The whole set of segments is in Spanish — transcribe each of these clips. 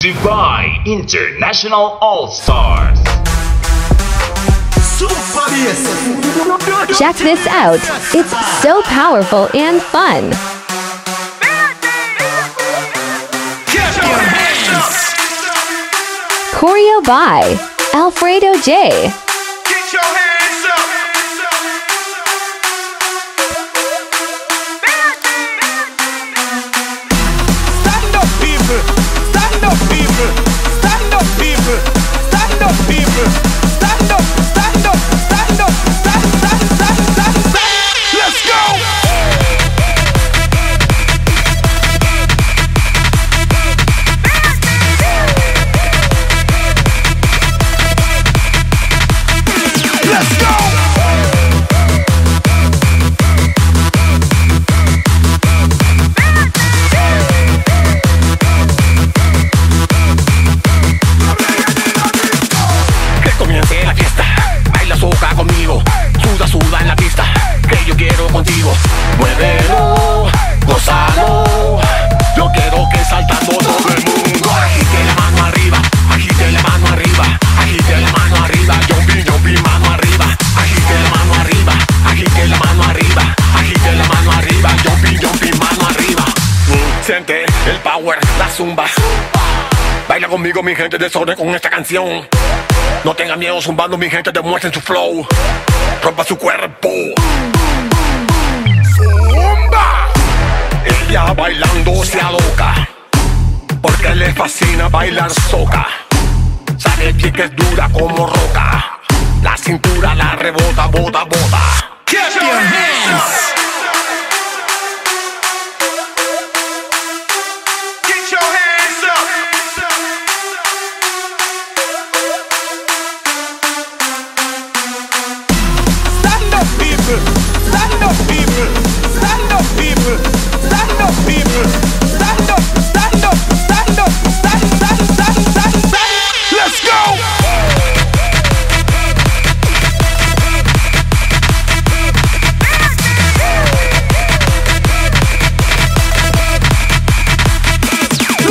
Dubai International All Stars. Check this out. It's so powerful and fun. Choreo by Alfredo J. Muévelo, gózalo, yo quiero que saltando todo el mundo. Agite la mano arriba, agite la mano arriba, agite la mano arriba, jumping, jumping, mano arriba, agite la mano arriba, agite la mano arriba, agite la mano arriba, jumping, jumping, mano arriba. Mm, Siente el power, la zumba. Baila conmigo mi gente de sobre con esta canción. No tenga miedo zumbando mi gente, demuestren su flow. Rompa su cuerpo. Fascina bailar soca. Sabe bien que es dura como roca. La cintura la rebota, bota, bota. Clap your hands. Stand up, people. Stand up, people. Stand up, people.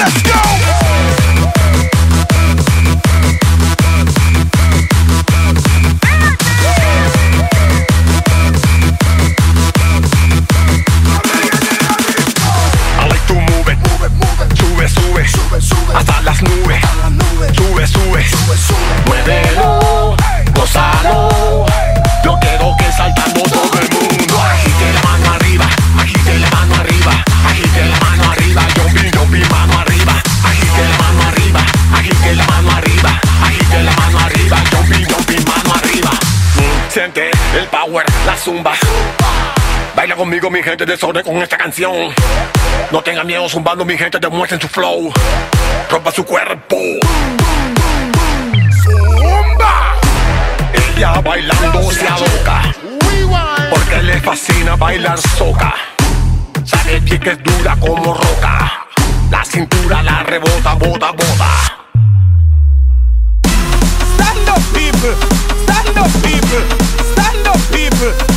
Let's go! La zumba. Baila conmigo mi gente de sobre con esta canción. No tenga miedo zumbando mi gente, demuestren su flow. Rompa su cuerpo. Zumba. Ella bailando se aloca. Porque le fascina bailar soca. Sabe bien que es dura como roca. La cintura la rebota, bota, bota. Stand up, people. People.